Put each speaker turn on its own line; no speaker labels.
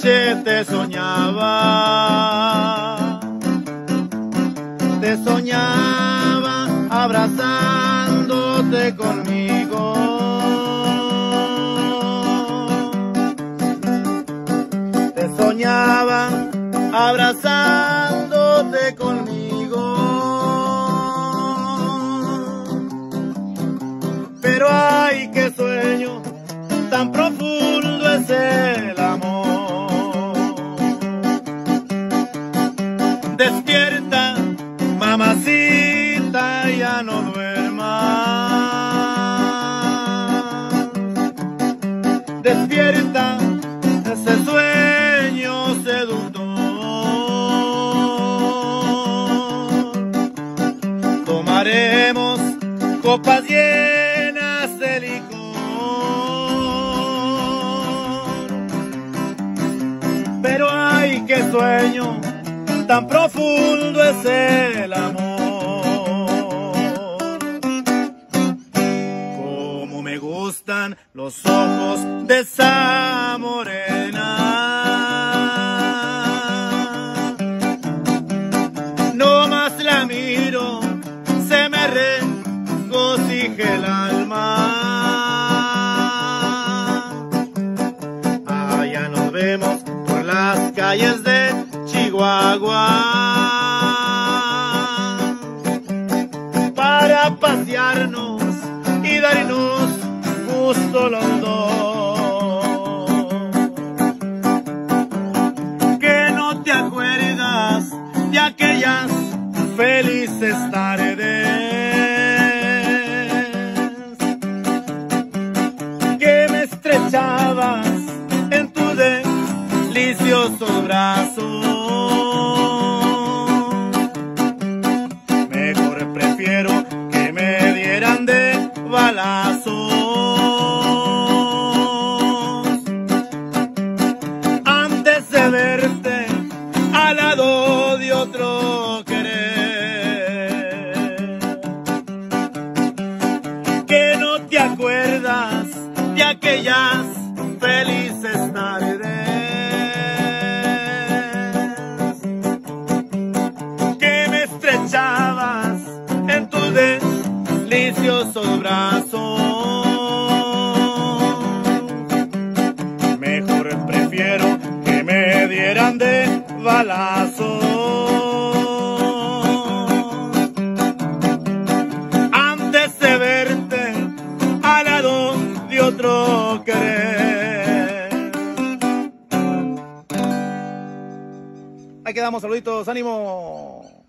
noche te soñaba, te soñaba abrazándote conmigo. Te soñaba abrazándote conmigo. Pero ay, qué sueño tan profundo no duermas. Despierta, ese sueño seductor. Tomaremos copas llenas de licor. Pero ay, qué sueño tan profundo es el amor. Los ojos de esa morena. No más la miro, se me regocija el alma. Allá nos vemos por las calles de Chihuahua para pasearnos y darnos Que no te acuerdas de aquellas felices tardes. Que me estrechabas en tu delicioso brazo. Mejor prefiero que me dieran de balazos de otro querer. Que no te acuerdas de aquellas felices tardes que me estrechabas en tus deliciosos brazos. Balazos antes de verte al lado de otro querer. Ahí quedamos, saluditos, ánimo.